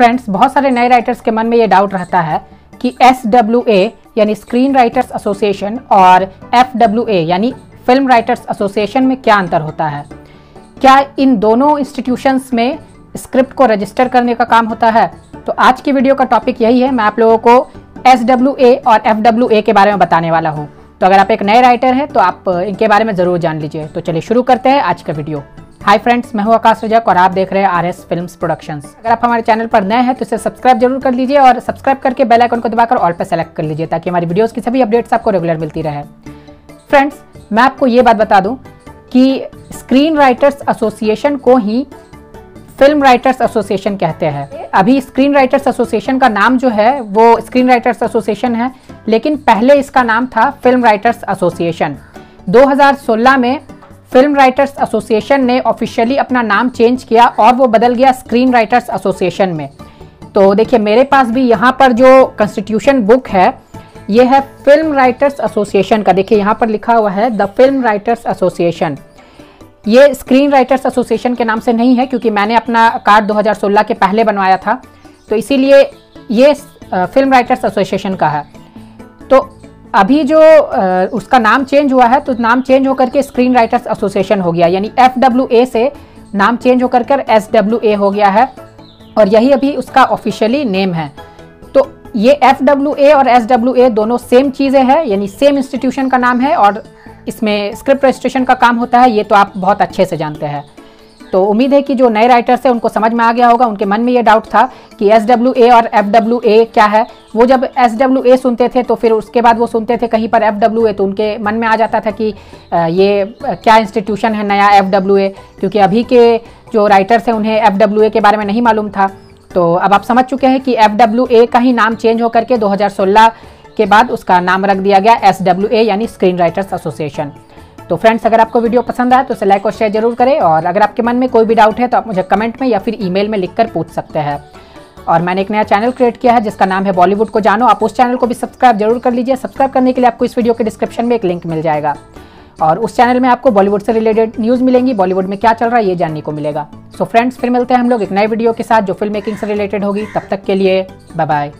Friends बहुत सारे नए राइटर्स के मन में ये डाउट रहता है कि एस डब्ल्यू ए यानी स्क्रीन राइटर्स एसोसिएशन और एफ़ डब्ल्यू ए यानी फ़िल्म राइटर्स एसोसिएशन में क्या अंतर होता है? क्या इन दोनों इंस्टीट्यूशंस में स्क्रिप्ट को रजिस्टर करने का काम होता है? तो आज की वीडियो का टॉपिक यही है। मैं आप लोगों को एस डब्ल्यू ए और एफ़ डब्ल्यू ए के बारे में बताने वाला हूँ। तो अगर आप एक नए राइटर हैं तो आप इनके बारे में ज़रूर जान लीजिए। तो चलिए शुरू करते हैं आज का वीडियो हाय फ्रेंड्स मैं हूँ आकाश रजक और आप देख रहे हैं आर एस फ़िल्म प्रोडक्शंस अगर आप हमारे चैनल पर नए हैं तो इसे सब्सक्राइब ज़रूर कर लीजिए और सब्सक्राइब करके बेल आइकन को दबाकर ऑल पर सेलेक्ट कर लीजिए, ताकि हमारी वीडियोस की सभी अपडेट्स आपको रेगुलर मिलती रहे। फ्रेंड्स मैं आपको ये बात बता दूँ कि स्क्रीन राइटर्स एसोसिएशन को ही फ़िल्म राइटर्स एसोसिएशन कहते हैं। अभी स्क्रीन राइटर्स एसोसिएशन का नाम जो है, वो स्क्रीन राइटर्स एसोसिएशन है, लेकिन पहले इसका नाम था फ़िल्म राइटर्स एसोसिएशन 2016 में फ़िल्म राइटर्स एसोसिएशन ने ऑफिशियली अपना नाम चेंज किया और वो बदल गया स्क्रीन राइटर्स एसोसिएशन में। तो देखिए, मेरे पास भी यहाँ पर जो कॉन्स्टिट्यूशन बुक है, ये है फ़िल्म राइटर्स एसोसिएशन का। देखिए, यहाँ पर लिखा हुआ है, द फ़िल्म राइटर्स एसोसिएशन। ये स्क्रीन राइटर्स एसोसिएशन के नाम से नहीं है, क्योंकि मैंने अपना कार्ड 2016 के पहले बनवाया था। तो इसीलिए ये फ़िल्म राइटर्स एसोसिएशन का है। अभी जो उसका नाम चेंज हुआ है तो नाम चेंज होकर के स्क्रीन राइटर्स एसोसिएशन हो गया। यानी एफ़ डब्ल्यू ए से नाम चेंज होकर कर एस डब्ल्यू ए हो गया है और यही अभी उसका ऑफिशियली नेम है। तो ये एफ़ डब्ल्यू ए और एस डब्ल्यू ए दोनों सेम चीज़ें हैं, यानी सेम इंस्टीट्यूशन का नाम है और इसमें स्क्रिप्ट रजिस्ट्रेशन का काम होता है, ये तो आप बहुत अच्छे से जानते हैं। तो उम्मीद है कि जो नए राइटर्स हैं, उनको समझ में आ गया होगा। उनके मन में ये डाउट था कि एस डब्ल्यू ए और एफ़ डब्ल्यू ए क्या है। वो जब एस डब्ल्यू ए सुनते थे तो फिर उसके बाद वो सुनते थे कहीं पर एफ़ डब्ल्यू ए तो उनके मन में आ जाता था कि ये क्या इंस्टीट्यूशन है नया एफ़ डब्ल्यू ए क्योंकि अभी के जो राइटर्स हैं, उन्हें एफ़ डब्ल्यू ए के बारे में नहीं मालूम था। तो अब आप समझ चुके हैं कि एफ़ डब्ल्यू ए का ही नाम चेंज होकर के 2016 के बाद उसका नाम रख दिया गया एस डब्ल्यू ए यानी स्क्रीन राइटर्स एसोसिएशन तो फ्रेंड्स अगर आपको वीडियो पसंद आए तो इसे लाइक और शेयर ज़रूर करें। और अगर आपके मन में कोई भी डाउट है तो आप मुझे कमेंट में या फिर ईमेल में लिखकर पूछ सकते हैं। और मैंने एक नया चैनल क्रिएट किया है, जिसका नाम है बॉलीवुड को जानो। आप उस चैनल को भी सब्सक्राइब ज़रूर कर लीजिए। सब्सक्राइब करने के लिए आपको इस वीडियो के डिस्क्रिप्शन में एक लिंक मिल जाएगा। और उस चैनल में आपको बॉलीवुड से रिलेटेड न्यूज़ मिलेंगी। बॉलीवुड में क्या चल रहा है ये जानने को मिलेगा। सो फ्रेंड्स फिर मिलते हैं हम लोग एक नए वीडियो के साथ जो फ़िल्म मेकिंग से रिलेटेड होगी। तब तक के लिए बाय बाय